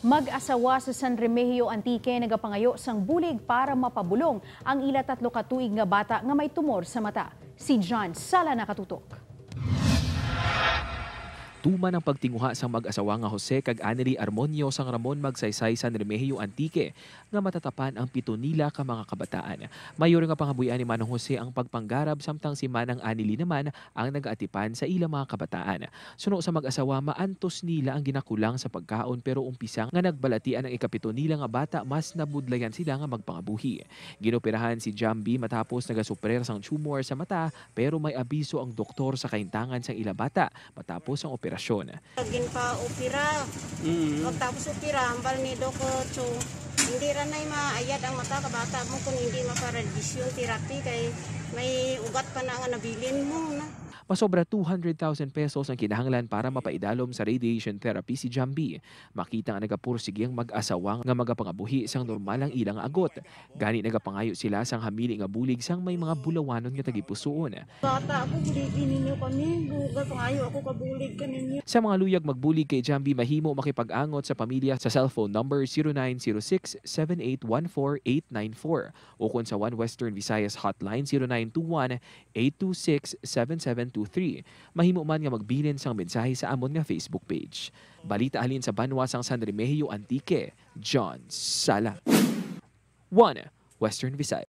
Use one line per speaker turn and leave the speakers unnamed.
Mag-asawa sa San Remigio Antique nagapangayo sang bulig para mapabulong ang ila tatlo katuig nga bata nga may tumor sa mata. Si John Sala nakatutok.
Tuman ang pagtinguha sa mag-asawa nga Jose kag Annelie Armonio sang Ramon Magsaysay San Remigio Antique nga matatapan ang pito nila ka mga kabataan. Mayor nga pangabuyan ni Manong Jose ang pagpanggarab samtang si Manang Annelie naman ang nagaatipan sa ila mga kabataan. Suno sa mag-asawa maantos nila ang ginakulang sa pagkaon pero umpisang nga nagbalatian ang ikapito nila nga bata mas nabudlayan sila nga magpangabuhi. Ginoperahan si Jambi matapos nagasuprer sang tumor sa mata pero may abiso ang doktor sa kaintangan sang ila bata matapos ang operasyon.
Gin pa opera. Pagtapos opera, ambal ni Doko Chong, hindi ra na maayad ang mata kabata mo kung hindi makaradisyon therapy kay may ugat pa na nga nabilin mo na.
Masobra 200,000 pesos ang kinahanglan para mapaidalom sa radiation therapy si Jambi. Makita nga nagapursige ang mag-asawa nga magapangabuhi sang normalang ilang agot. Gani nagapangayo sila sang hamili nga bulig sang may mga bulawanon nga tagipusoon.
Bata ako, buligin ninyo kami. Gugal pangayo ako kabulig ka ninyo.
Sa mga luyag magbulig kay Jambi mahimo makipag-angot sa pamilya sa cellphone number 0906-7814-894 o kung sa One Western Visayas Hotline 0921-826-7723. Mahimo man nga magbilin sang mensahe sa amon nga Facebook page. Balita halin sa Banwa sang San Remigio Antique, John Sala. 1. Western Visayas.